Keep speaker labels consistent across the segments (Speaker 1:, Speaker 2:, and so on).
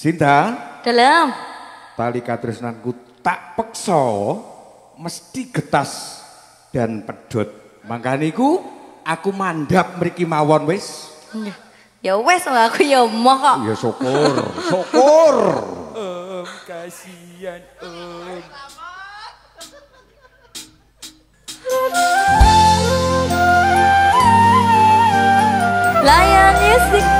Speaker 1: Sinta,
Speaker 2: Dalam.
Speaker 1: tali katresnanku tak peksa mesti getas dan pedot. Mangkaniku aku mandap mriki mawon wis.
Speaker 2: Ya wes aku ya moh kok.
Speaker 1: Ya syukur, syukur.
Speaker 3: Om, kasihan Om.
Speaker 2: Layani sik.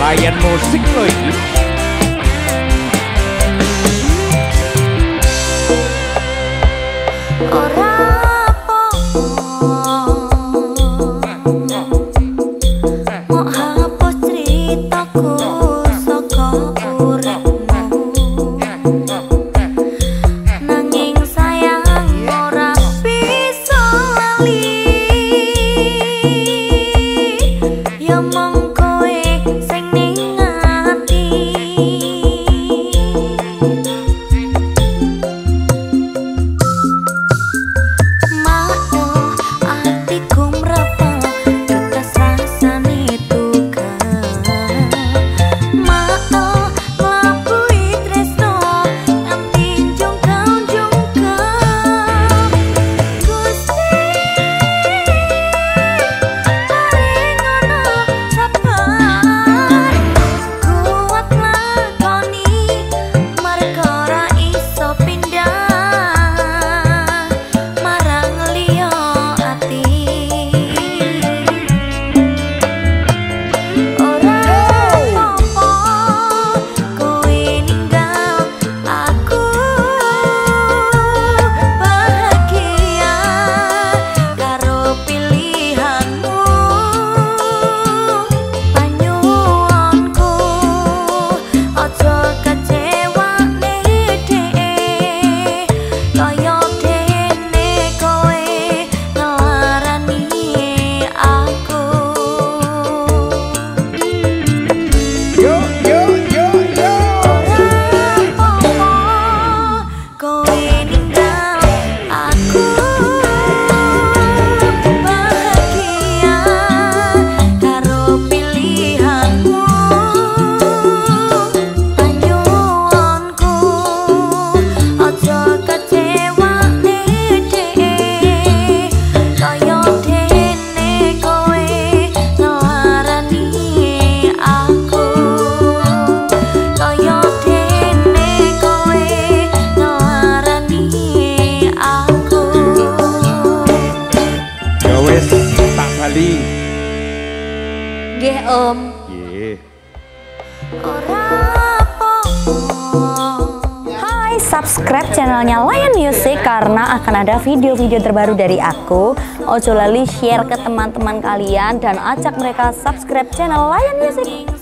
Speaker 2: Lion Music
Speaker 1: rồi
Speaker 2: Ora po Mau hapus ceritaku Bali. Gih Om. Hai, subscribe channelnya Lion Music karena akan ada video-video terbaru dari aku. Ojo lali share ke teman-teman kalian dan ajak mereka subscribe channel Lion Music.